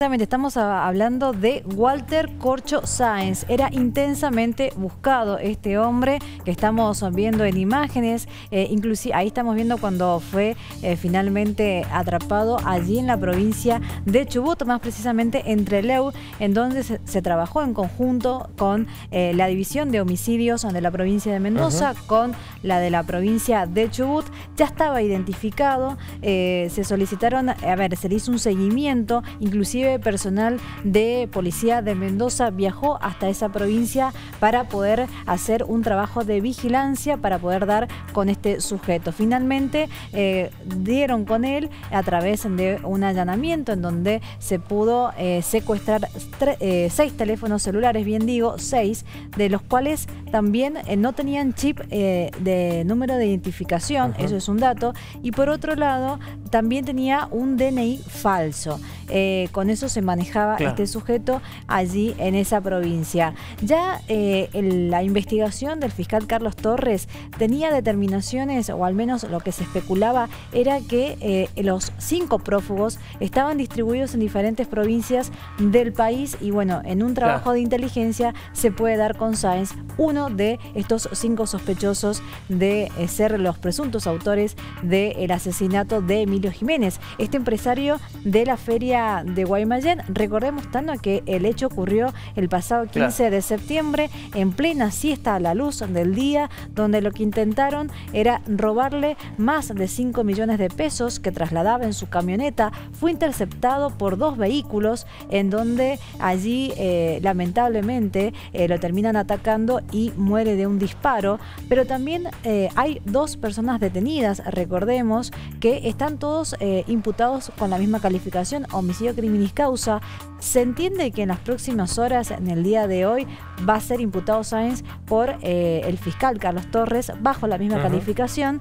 Estamos hablando de Walter Corcho Sáenz. Era intensamente buscado este hombre que estamos viendo en imágenes. Eh, inclusive ahí estamos viendo cuando fue eh, finalmente atrapado allí en la provincia de Chubut, más precisamente entre Leu, en donde se, trabajó en conjunto con eh, la división de homicidios de la provincia de Mendoza, con la de la provincia de Chubut. Ya estaba identificado, se solicitaron, a ver, se le hizo un seguimiento, inclusive personal de policía de Mendoza viajó hasta esa provincia para poder hacer un trabajo de vigilancia para poder dar con este sujeto. Finalmente eh, dieron con él a través de un allanamiento en donde se pudo eh, secuestrar eh, seis teléfonos celulares, bien digo, seis, de los cuales también no tenían chip de número de identificación, eso es un dato, y por otro lado también tenía un DNI falso. con eso se manejaba este sujeto allí en esa provincia. Ya eh, la investigación del fiscal Carlos Torres tenía determinaciones, o al menos lo que se especulaba, era que eh, los cinco prófugos estaban distribuidos en diferentes provincias del país y bueno, en un trabajo de inteligencia se puede dar con Sáenz uno de estos cinco sospechosos de eh, ser los presuntos autores del asesinato de Emilio Jiménez, este empresario de la feria de Guaymallén Recordemos, Tano, que el hecho ocurrió el pasado 15 de septiembre, en plena siesta a la luz del día, donde lo que intentaron era robarle más de 5 millones de pesos que trasladaba en su camioneta. Fue interceptado por dos vehículos en donde allí eh, lamentablemente eh, lo terminan atacando y muere de un disparo. Pero también eh, hay dos personas detenidas, recordemos, que están todos imputados con la misma calificación, homicidio criminal causa, se entiende que en las próximas horas, en el día de hoy, va a ser imputado Sáenz por eh, el fiscal Carlos Torres bajo la misma calificación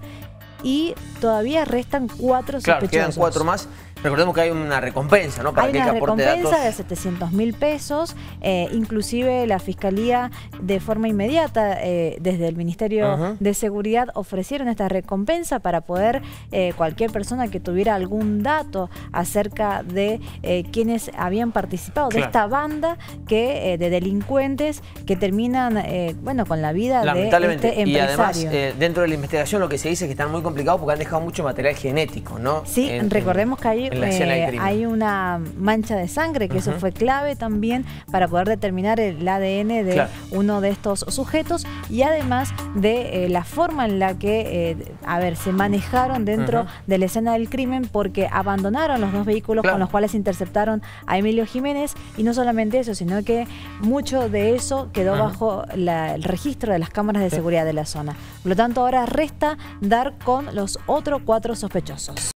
y todavía restan cuatro sospechosos. Claro, quedan cuatro más. Recordemos que hay una recompensa, ¿no? Para hay una recompensa de 700 mil pesos. Eh, inclusive la Fiscalía de forma inmediata, eh, desde el Ministerio de Seguridad, ofrecieron esta recompensa para poder eh, cualquier persona que tuviera algún dato acerca de quienes habían participado de esta banda que de delincuentes que terminan, bueno, con la vida de este empresario. Y además, dentro de la investigación lo que se dice es que están muy complicados porque han dejado mucho material genético, ¿no? Sí, recordemos que hay eh, hay una mancha de sangre, que eso fue clave también para poder determinar el ADN de uno de estos sujetos y además de eh, la forma en la que, eh, a ver, se manejaron dentro de la escena del crimen porque abandonaron los dos vehículos con los cuales interceptaron a Emilio Jiménez. Y no solamente eso, sino que mucho de eso quedó bajo el registro de las cámaras de seguridad de la zona. Por lo tanto, ahora resta dar con los otros cuatro sospechosos.